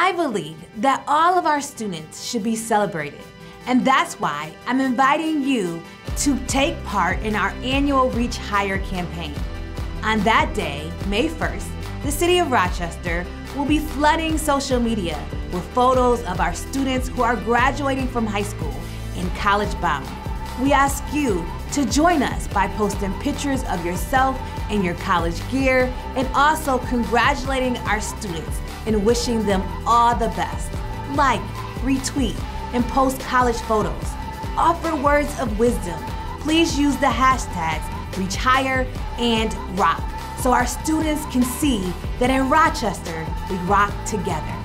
I believe that all of our students should be celebrated, and that's why I'm inviting you to take part in our annual Reach Higher campaign. On that day, May 1st, the City of Rochester will be flooding social media with photos of our students who are graduating from high school and college bound. We ask you to join us by posting pictures of yourself in your college gear and also congratulating our students and wishing them all the best. Like, retweet, and post college photos. Offer words of wisdom. Please use the hashtags Reach Higher and Rock so our students can see that in Rochester, we rock together.